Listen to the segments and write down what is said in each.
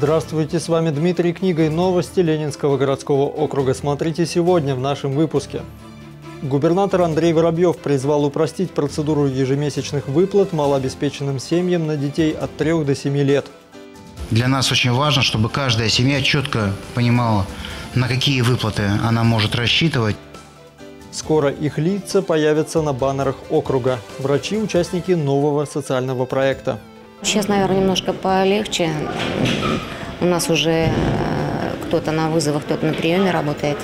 Здравствуйте, с вами Дмитрий Книга и новости Ленинского городского округа. Смотрите сегодня в нашем выпуске. Губернатор Андрей Воробьев призвал упростить процедуру ежемесячных выплат малообеспеченным семьям на детей от 3 до 7 лет. Для нас очень важно, чтобы каждая семья четко понимала, на какие выплаты она может рассчитывать. Скоро их лица появятся на баннерах округа. Врачи – участники нового социального проекта. Сейчас, наверное, немножко полегче. У нас уже э, кто-то на вызовах, кто-то на приеме работает.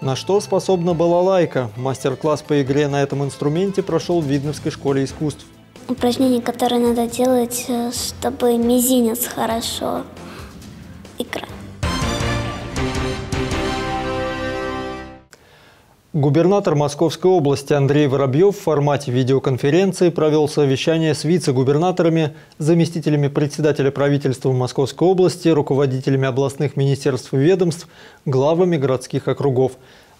На что способна балалайка? Мастер-класс по игре на этом инструменте прошел в Видновской школе искусств. Упражнение, которое надо делать, э, чтобы мизинец хорошо играл. Губернатор Московской области Андрей Воробьев в формате видеоконференции провел совещание с вице-губернаторами, заместителями председателя правительства Московской области, руководителями областных министерств и ведомств, главами городских округов.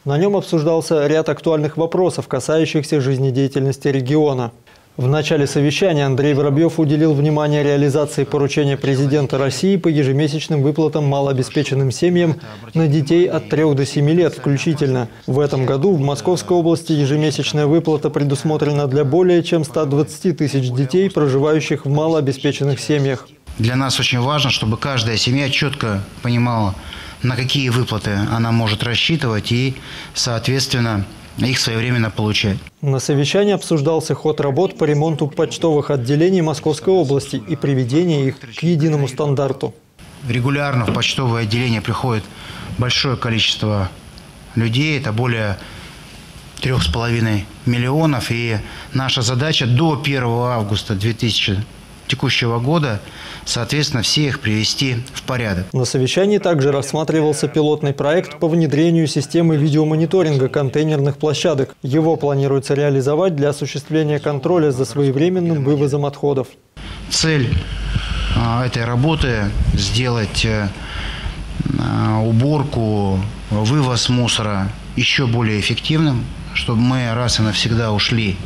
На нем обсуждался ряд актуальных вопросов, касающихся жизнедеятельности региона. В начале совещания Андрей Воробьев уделил внимание реализации поручения президента России по ежемесячным выплатам малообеспеченным семьям на детей от 3 до 7 лет включительно. В этом году в Московской области ежемесячная выплата предусмотрена для более чем 120 тысяч детей, проживающих в малообеспеченных семьях. Для нас очень важно, чтобы каждая семья четко понимала, на какие выплаты она может рассчитывать и, соответственно, их своевременно получать. На совещании обсуждался ход работ по ремонту почтовых отделений Московской области и приведение их к единому стандарту. Регулярно в почтовое отделение приходит большое количество людей, это более трех с половиной миллионов. И наша задача до 1 августа 2000 текущего года, соответственно, все их привести в порядок. На совещании также рассматривался пилотный проект по внедрению системы видеомониторинга контейнерных площадок. Его планируется реализовать для осуществления контроля за своевременным вывозом отходов. Цель а, этой работы – сделать э, а, уборку, вывоз мусора еще более эффективным, чтобы мы раз и навсегда ушли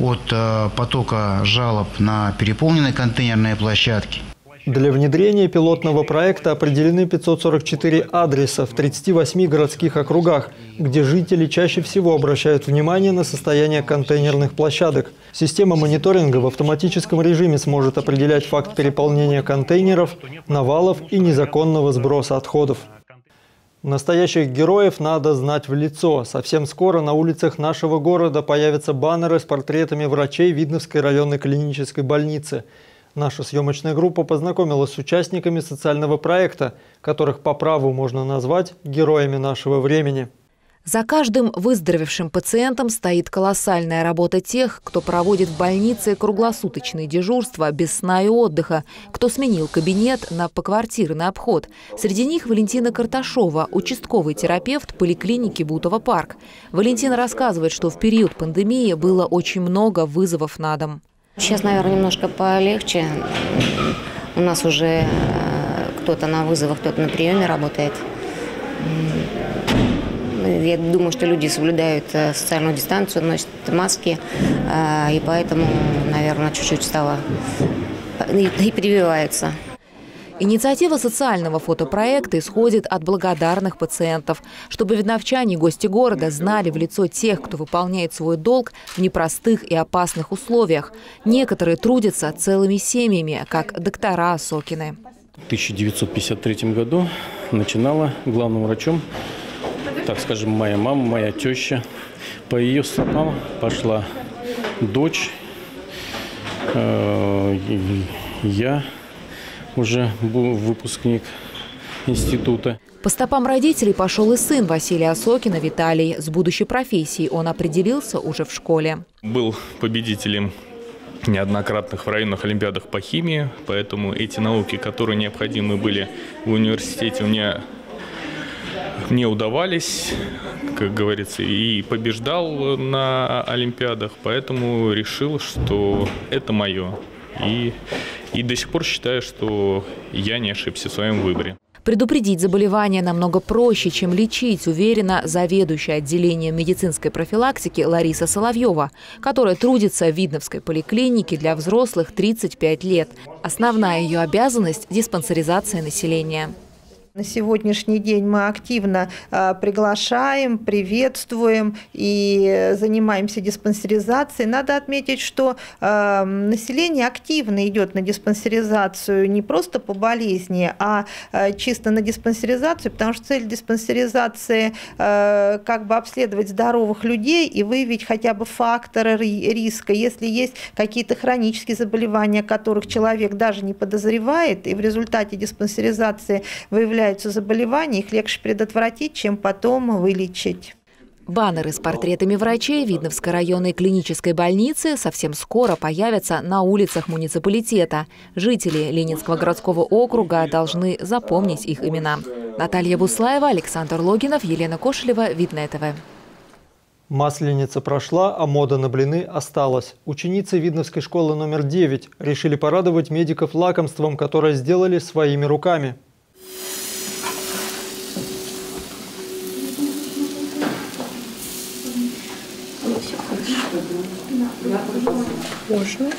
от э, потока жалоб на переполненные контейнерные площадки. Для внедрения пилотного проекта определены 544 адреса в 38 городских округах, где жители чаще всего обращают внимание на состояние контейнерных площадок. Система мониторинга в автоматическом режиме сможет определять факт переполнения контейнеров, навалов и незаконного сброса отходов. Настоящих героев надо знать в лицо. Совсем скоро на улицах нашего города появятся баннеры с портретами врачей Видновской районной клинической больницы. Наша съемочная группа познакомилась с участниками социального проекта, которых по праву можно назвать героями нашего времени. За каждым выздоровевшим пациентом стоит колоссальная работа тех, кто проводит в больнице круглосуточные дежурства без сна и отдыха, кто сменил кабинет на поквартирный обход. Среди них Валентина Карташова, участковый терапевт поликлиники Бутова парк. Валентина рассказывает, что в период пандемии было очень много вызовов на дом. Сейчас, наверное, немножко полегче. У нас уже э, кто-то на вызовах, кто-то на приеме работает. Я думаю, что люди соблюдают э, социальную дистанцию, носят маски, э, и поэтому, наверное, чуть-чуть стало и прививается. Инициатива социального фотопроекта исходит от благодарных пациентов, чтобы видновчане и гости города знали в лицо тех, кто выполняет свой долг в непростых и опасных условиях. Некоторые трудятся целыми семьями, как доктора Сокины. В 1953 году начинала главным врачом так скажем, моя мама, моя теща. По ее стопам пошла дочь, э, я уже был выпускник института. По стопам родителей пошел и сын Василия Осокина, Виталий. С будущей профессией он определился уже в школе. Был победителем неоднократных в районных олимпиадах по химии, поэтому эти науки, которые необходимы были в университете, у меня не удавались, как говорится, и побеждал на Олимпиадах, поэтому решил, что это мое. И, и до сих пор считаю, что я не ошибся в своем выборе. Предупредить заболевание намного проще, чем лечить, уверена заведующая отделением медицинской профилактики Лариса Соловьева, которая трудится в Видновской поликлинике для взрослых 35 лет. Основная ее обязанность – диспансеризация населения. На сегодняшний день мы активно а, приглашаем, приветствуем и занимаемся диспансеризацией. Надо отметить, что а, население активно идет на диспансеризацию не просто по болезни, а, а чисто на диспансеризацию, потому что цель диспансеризации как бы обследовать здоровых людей и выявить хотя бы факторы риска, если есть какие-то хронические заболевания, которых человек даже не подозревает, и в результате диспансеризации выявляется появляются заболевания, их легче предотвратить, чем потом вылечить. Баннеры с портретами врачей Видновской районной клинической больницы совсем скоро появятся на улицах муниципалитета. Жители Ленинского городского округа должны запомнить их имена. Наталья Буслаева, Александр Логинов, Елена Кошелева, Видное ТВ. Масленица прошла, а мода на блины осталась. Ученицы Видновской школы номер 9 решили порадовать медиков лакомством, которое сделали своими руками. Можно.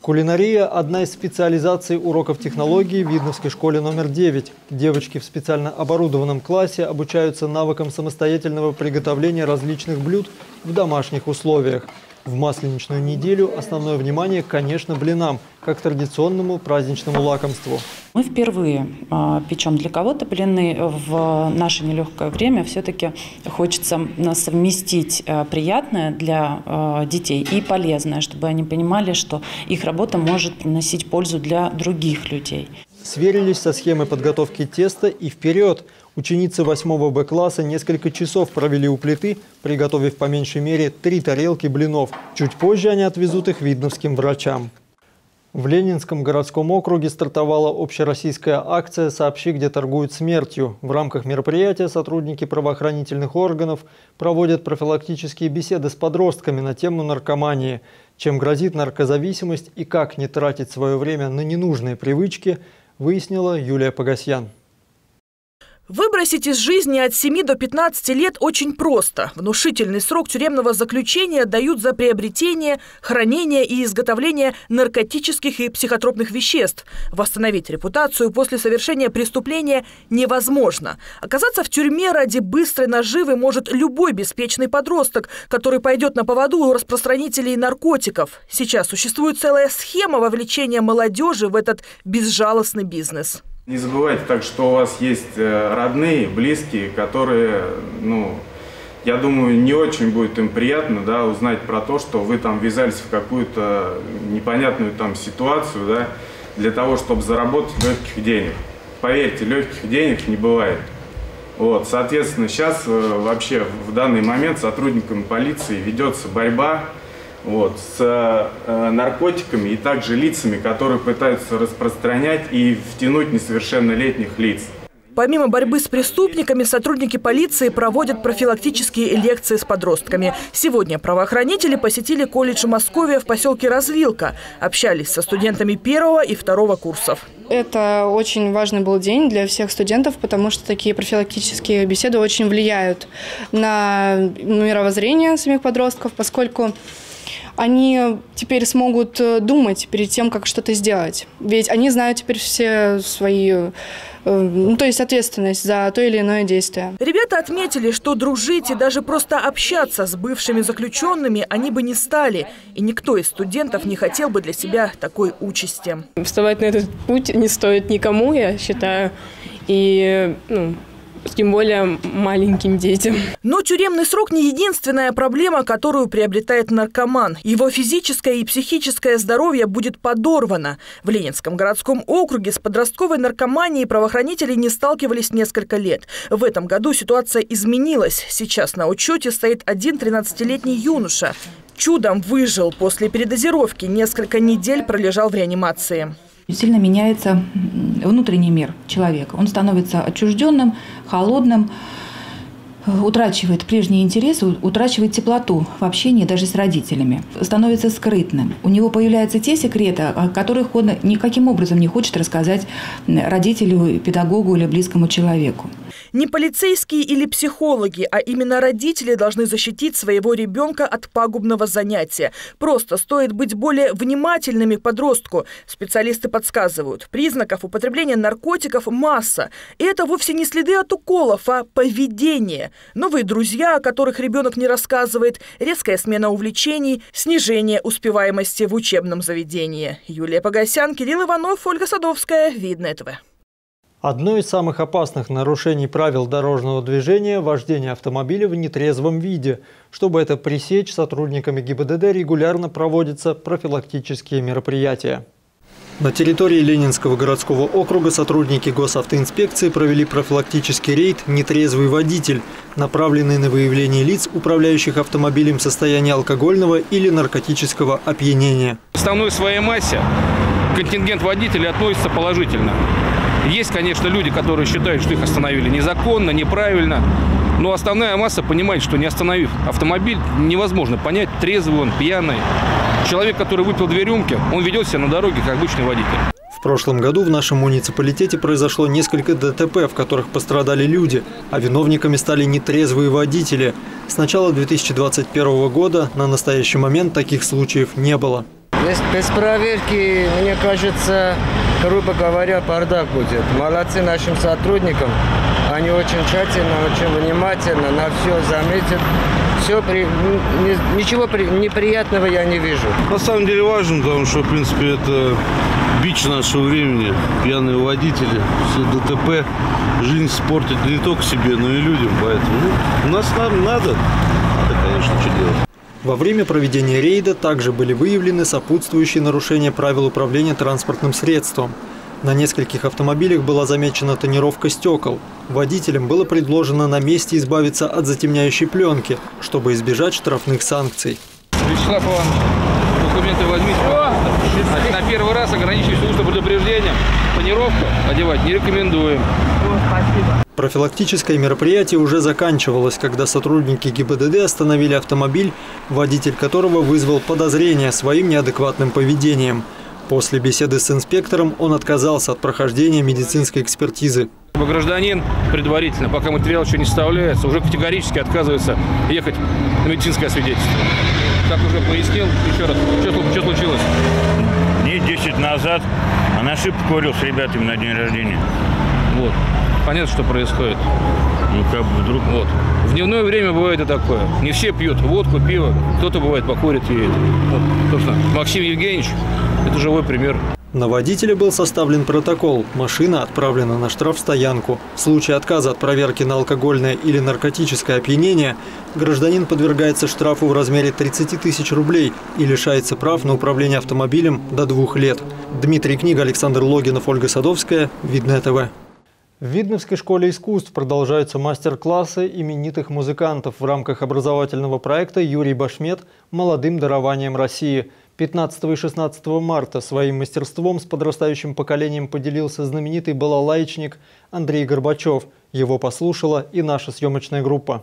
Кулинария – одна из специализаций уроков технологии в Видновской школе номер 9. Девочки в специально оборудованном классе обучаются навыкам самостоятельного приготовления различных блюд в домашних условиях. В масленичную неделю основное внимание, конечно, блинам, как традиционному праздничному лакомству. Мы впервые э, печем для кого-то блины. В наше нелегкое время все-таки хочется совместить э, приятное для э, детей и полезное, чтобы они понимали, что их работа может приносить пользу для других людей. Сверились со схемой подготовки теста и вперед – Ученицы 8 Б-класса несколько часов провели у плиты, приготовив по меньшей мере три тарелки блинов. Чуть позже они отвезут их видновским врачам. В Ленинском городском округе стартовала общероссийская акция «Сообщи, где торгуют смертью». В рамках мероприятия сотрудники правоохранительных органов проводят профилактические беседы с подростками на тему наркомании. Чем грозит наркозависимость и как не тратить свое время на ненужные привычки, выяснила Юлия Погосьян. Выбросить из жизни от 7 до 15 лет очень просто. Внушительный срок тюремного заключения дают за приобретение, хранение и изготовление наркотических и психотропных веществ. Восстановить репутацию после совершения преступления невозможно. Оказаться в тюрьме ради быстрой наживы может любой беспечный подросток, который пойдет на поводу у распространителей наркотиков. Сейчас существует целая схема вовлечения молодежи в этот безжалостный бизнес. Не забывайте так, что у вас есть э, родные, близкие, которые, ну, я думаю, не очень будет им приятно, да, узнать про то, что вы там ввязались в какую-то непонятную там ситуацию, да, для того, чтобы заработать легких денег. Поверьте, легких денег не бывает. Вот, соответственно, сейчас э, вообще в данный момент сотрудниками полиции ведется борьба вот, с э, наркотиками и также лицами, которые пытаются распространять и втянуть несовершеннолетних лиц. Помимо борьбы с преступниками, сотрудники полиции проводят профилактические лекции с подростками. Сегодня правоохранители посетили колледж Московия в поселке Развилка. Общались со студентами первого и второго курсов. Это очень важный был день для всех студентов, потому что такие профилактические беседы очень влияют на мировоззрение самих подростков, поскольку они теперь смогут э, думать перед тем, как что-то сделать. Ведь они знают теперь все свои э, ну, то есть ответственность за то или иное действие. Ребята отметили, что дружить и даже просто общаться с бывшими заключенными они бы не стали. И никто из студентов не хотел бы для себя такой участи. Вставать на этот путь не стоит никому, я считаю. И ну, тем более маленьким детям. Но тюремный срок не единственная проблема, которую приобретает наркоман. Его физическое и психическое здоровье будет подорвано. В Ленинском городском округе с подростковой наркоманией правоохранители не сталкивались несколько лет. В этом году ситуация изменилась. Сейчас на учете стоит один 13-летний юноша. Чудом выжил после передозировки, несколько недель пролежал в реанимации. Сильно меняется внутренний мир человека. Он становится отчужденным, холодным. Утрачивает прежние интересы, утрачивает теплоту в общении даже с родителями, становится скрытным. У него появляются те секреты, о которых он никаким образом не хочет рассказать родителю, педагогу или близкому человеку. Не полицейские или психологи, а именно родители должны защитить своего ребенка от пагубного занятия. Просто стоит быть более внимательными к подростку. Специалисты подсказывают, признаков употребления наркотиков масса. И это вовсе не следы от уколов, а поведение. Новые друзья, о которых ребенок не рассказывает, резкая смена увлечений, снижение успеваемости в учебном заведении. Юлия Погосян, Кирилл Иванов, Ольга Садовская. Видно этого. Одно из самых опасных нарушений правил дорожного движения – вождение автомобиля в нетрезвом виде. Чтобы это пресечь, сотрудниками ГИБДД регулярно проводятся профилактические мероприятия. На территории Ленинского городского округа сотрудники госавтоинспекции провели профилактический рейд «Нетрезвый водитель», направленный на выявление лиц, управляющих автомобилем в состоянии алкогольного или наркотического опьянения. В основной своей массе контингент водителей относится положительно. Есть, конечно, люди, которые считают, что их остановили незаконно, неправильно. Но основная масса понимает, что не остановив автомобиль, невозможно понять, трезвый он, пьяный. Человек, который выпил две рюмки, он ведет себя на дороге, как обычный водитель. В прошлом году в нашем муниципалитете произошло несколько ДТП, в которых пострадали люди, а виновниками стали нетрезвые водители. С начала 2021 года на настоящий момент таких случаев не было. Без, без проверки, мне кажется, грубо говоря, бардак будет. Молодцы нашим сотрудникам. Они очень тщательно, очень внимательно на все заметят. Все при, ничего при, неприятного я не вижу. На самом деле важно, потому что, в принципе, это бич нашего времени. Пьяные водители, все ДТП. Жизнь спортить не только себе, но и людям. Поэтому ну, у нас нам надо, надо, конечно, что делать. Во время проведения рейда также были выявлены сопутствующие нарушения правил управления транспортным средством. На нескольких автомобилях была замечена тонировка стекол. Водителям было предложено на месте избавиться от затемняющей пленки, чтобы избежать штрафных санкций. Вячеслав Иванович, документы возьмите. На первый раз ограничиваюсь устным предупреждением. Тонировку одевать не рекомендуем. Спасибо. Профилактическое мероприятие уже заканчивалось, когда сотрудники ГИБДД остановили автомобиль, водитель которого вызвал подозрение своим неадекватным поведением. После беседы с инспектором он отказался от прохождения медицинской экспертизы. Гражданин предварительно, пока материал еще не составляется, уже категорически отказывается ехать на медицинское свидетельство. Как уже пояснил, еще раз, что, что случилось? Дней 10 назад на ошибку курил с ребятами на день рождения. Вот понятно, что происходит. Ну, как бы вдруг... Вот. В дневное время бывает и такое. Не все пьют водку, пиво. Кто-то бывает покурит и едет. Вот, собственно, Максим Евгеньевич – это живой пример. На водителя был составлен протокол. Машина отправлена на штрафстоянку. В случае отказа от проверки на алкогольное или наркотическое опьянение гражданин подвергается штрафу в размере 30 тысяч рублей и лишается прав на управление автомобилем до двух лет. Дмитрий Книга, Александр Логинов, Ольга Садовская. Видное ТВ. В Видновской школе искусств продолжаются мастер-классы именитых музыкантов в рамках образовательного проекта «Юрий Башмет. Молодым дарованием России». 15 и 16 марта своим мастерством с подрастающим поколением поделился знаменитый балалайчник Андрей Горбачев. Его послушала и наша съемочная группа.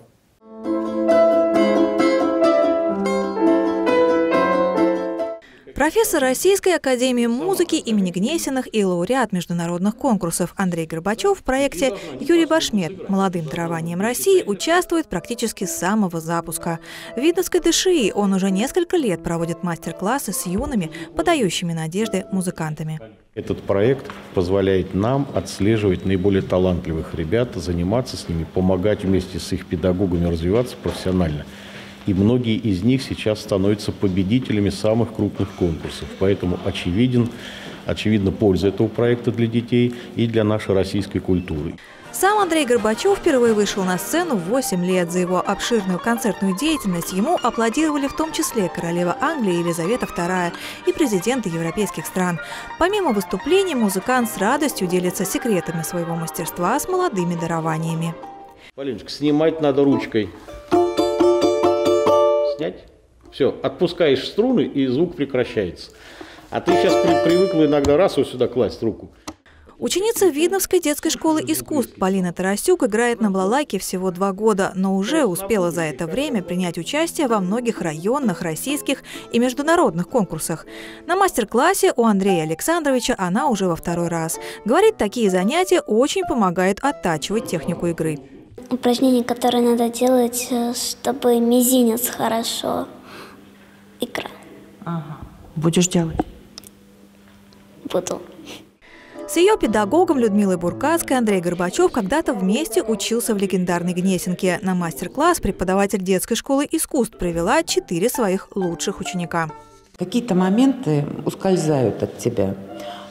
Профессор Российской академии музыки имени Гнесиных и лауреат международных конкурсов Андрей Горбачев в проекте «Юрий Башмет. Молодым дарованием России» участвует практически с самого запуска. В Видновской ДШИ он уже несколько лет проводит мастер-классы с юными, подающими надежды музыкантами. Этот проект позволяет нам отслеживать наиболее талантливых ребят, заниматься с ними, помогать вместе с их педагогами развиваться профессионально – и многие из них сейчас становятся победителями самых крупных конкурсов. Поэтому очевиден, очевидна польза этого проекта для детей и для нашей российской культуры. Сам Андрей Горбачев впервые вышел на сцену в 8 лет. За его обширную концертную деятельность ему аплодировали в том числе королева Англии Елизавета II и президенты европейских стран. Помимо выступлений, музыкант с радостью делится секретами своего мастерства с молодыми дарованиями. Полиночка, снимать надо ручкой снять. Все, отпускаешь струны, и звук прекращается. А ты сейчас при, привыкла иногда раз вот сюда класть руку. Ученица Видновской детской школы искусств Полина Тарасюк играет на балалайке всего два года, но уже успела за это время принять участие во многих районных, российских и международных конкурсах. На мастер-классе у Андрея Александровича она уже во второй раз. Говорит, такие занятия очень помогают оттачивать технику игры. Упражнение, которое надо делать, э, чтобы мизинец хорошо играл. Ага. Будешь делать? Буду. С ее педагогом Людмилой Буркацкой Андрей Горбачев когда-то вместе учился в легендарной Гнесинке. На мастер-класс преподаватель детской школы искусств привела четыре своих лучших ученика. Какие-то моменты ускользают от тебя.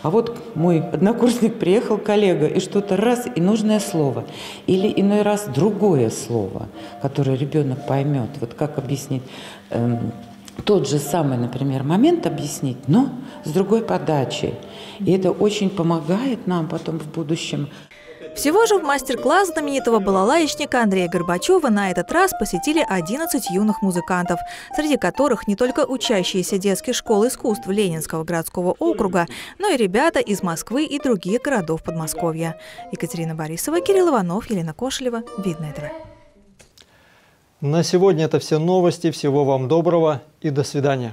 А вот мой однокурсник приехал, коллега, и что-то раз, и нужное слово. Или иной раз другое слово, которое ребенок поймет. Вот как объяснить эм, тот же самый, например, момент объяснить, но с другой подачей. И это очень помогает нам потом в будущем. Всего же в мастер-класс знаменитого балалаечника Андрея Горбачева на этот раз посетили 11 юных музыкантов, среди которых не только учащиеся детских школ искусств Ленинского городского округа, но и ребята из Москвы и других городов Подмосковья. Екатерина Борисова, Кирилл Иванов, Елена Кошелева. Видно этого. На сегодня это все новости. Всего вам доброго и до свидания.